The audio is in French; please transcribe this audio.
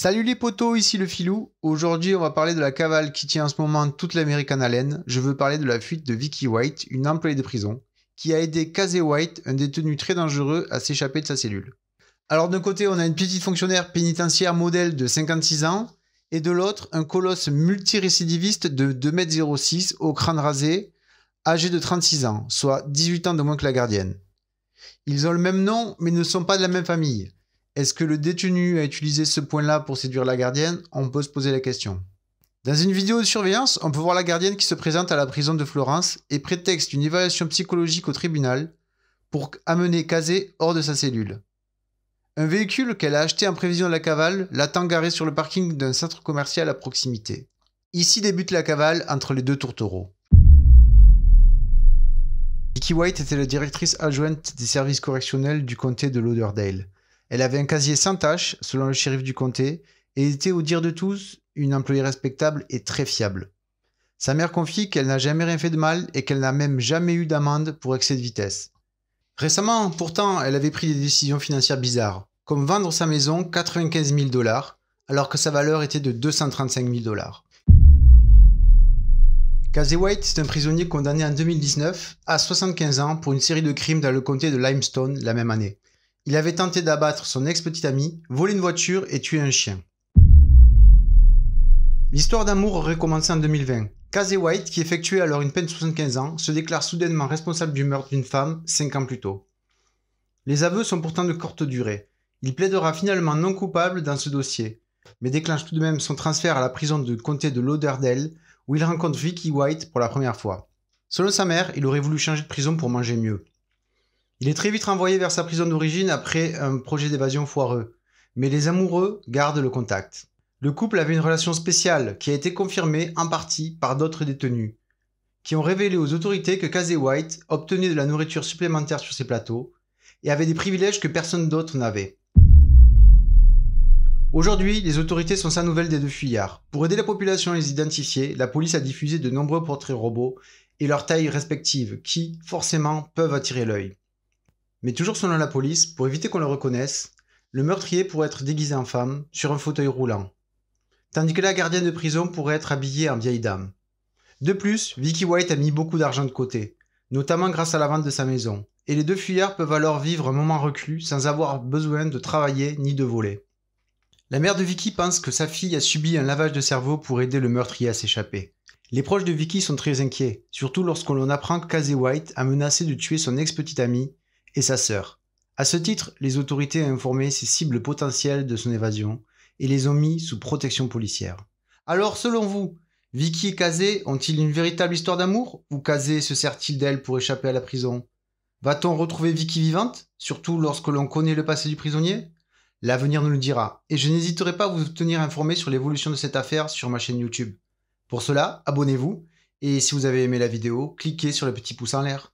Salut les potos, ici le filou. Aujourd'hui, on va parler de la cavale qui tient en ce moment toute l'Amérique en haleine. Je veux parler de la fuite de Vicky White, une employée de prison, qui a aidé Casey White, un détenu très dangereux, à s'échapper de sa cellule. Alors d'un côté, on a une petite fonctionnaire pénitentiaire modèle de 56 ans, et de l'autre, un colosse multirécidiviste de 2m06 au crâne rasé, âgé de 36 ans, soit 18 ans de moins que la gardienne. Ils ont le même nom, mais ne sont pas de la même famille. Est-ce que le détenu a utilisé ce point-là pour séduire la gardienne? On peut se poser la question. Dans une vidéo de surveillance, on peut voir la gardienne qui se présente à la prison de Florence et prétexte une évaluation psychologique au tribunal pour amener Kazé hors de sa cellule. Un véhicule qu'elle a acheté en prévision de la cavale l'attend garé sur le parking d'un centre commercial à proximité. Ici débute la cavale entre les deux tourtereaux. Vicky White était la directrice adjointe des services correctionnels du comté de Lauderdale. Elle avait un casier sans tâche, selon le shérif du comté, et était, au dire de tous, une employée respectable et très fiable. Sa mère confie qu'elle n'a jamais rien fait de mal et qu'elle n'a même jamais eu d'amende pour excès de vitesse. Récemment, pourtant, elle avait pris des décisions financières bizarres, comme vendre sa maison 95 000 dollars, alors que sa valeur était de 235 000 dollars. Casey White est un prisonnier condamné en 2019 à 75 ans pour une série de crimes dans le comté de Limestone la même année. Il avait tenté d'abattre son ex-petite amie, voler une voiture et tuer un chien. L'histoire d'amour aurait commencé en 2020. Casey White, qui effectuait alors une peine de 75 ans, se déclare soudainement responsable du meurtre d'une femme 5 ans plus tôt. Les aveux sont pourtant de courte durée. Il plaidera finalement non coupable dans ce dossier, mais déclenche tout de même son transfert à la prison de comté de Lauderdale, où il rencontre Vicky White pour la première fois. Selon sa mère, il aurait voulu changer de prison pour manger mieux. Il est très vite renvoyé vers sa prison d'origine après un projet d'évasion foireux, mais les amoureux gardent le contact. Le couple avait une relation spéciale qui a été confirmée en partie par d'autres détenus, qui ont révélé aux autorités que Casey White obtenait de la nourriture supplémentaire sur ses plateaux et avait des privilèges que personne d'autre n'avait. Aujourd'hui, les autorités sont sans nouvelles des deux fuyards. Pour aider la population à les identifier, la police a diffusé de nombreux portraits robots et leurs tailles respectives qui, forcément, peuvent attirer l'œil. Mais toujours selon la police, pour éviter qu'on le reconnaisse, le meurtrier pourrait être déguisé en femme sur un fauteuil roulant, tandis que la gardienne de prison pourrait être habillée en vieille dame. De plus, Vicky White a mis beaucoup d'argent de côté, notamment grâce à la vente de sa maison, et les deux fuyards peuvent alors vivre un moment reclus sans avoir besoin de travailler ni de voler. La mère de Vicky pense que sa fille a subi un lavage de cerveau pour aider le meurtrier à s'échapper. Les proches de Vicky sont très inquiets, surtout lorsqu'on apprend que Casey White a menacé de tuer son ex-petite amie et sa sœur. À ce titre, les autorités ont informé ses cibles potentielles de son évasion et les ont mis sous protection policière. Alors, selon vous, Vicky et Kazé ont-ils une véritable histoire d'amour ou Kazé se sert-il d'elle pour échapper à la prison? Va-t-on retrouver Vicky vivante, surtout lorsque l'on connaît le passé du prisonnier? L'avenir nous le dira, et je n'hésiterai pas à vous tenir informé sur l'évolution de cette affaire sur ma chaîne YouTube. Pour cela, abonnez-vous, et si vous avez aimé la vidéo, cliquez sur le petit pouce en l'air.